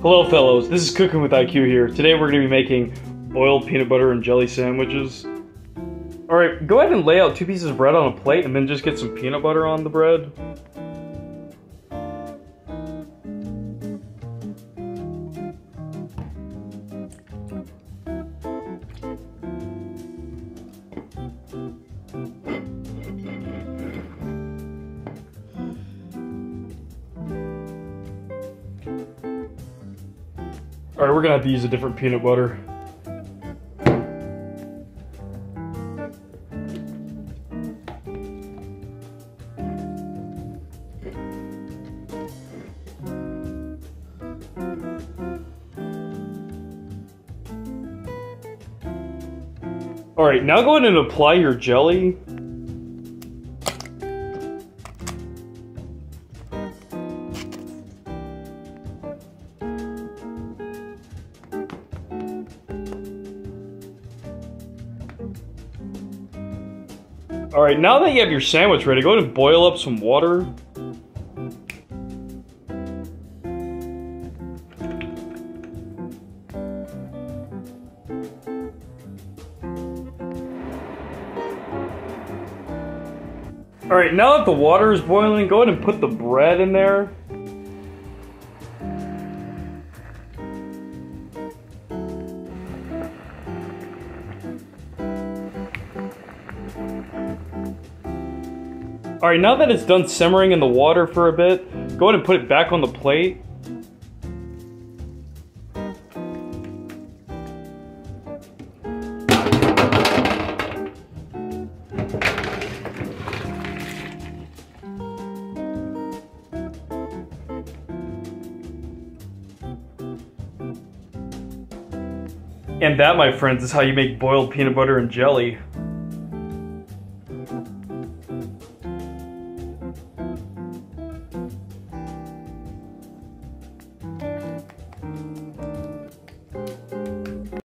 Hello, fellows. This is Cooking with IQ here. Today we're going to be making boiled peanut butter and jelly sandwiches. Alright, go ahead and lay out two pieces of bread on a plate and then just get some peanut butter on the bread. Alright, we're gonna have to use a different peanut butter. Alright, now go ahead and apply your jelly. Alright, now that you have your sandwich ready, go ahead and boil up some water. Alright, now that the water is boiling, go ahead and put the bread in there. Alright, now that it's done simmering in the water for a bit, go ahead and put it back on the plate. And that, my friends, is how you make boiled peanut butter and jelly.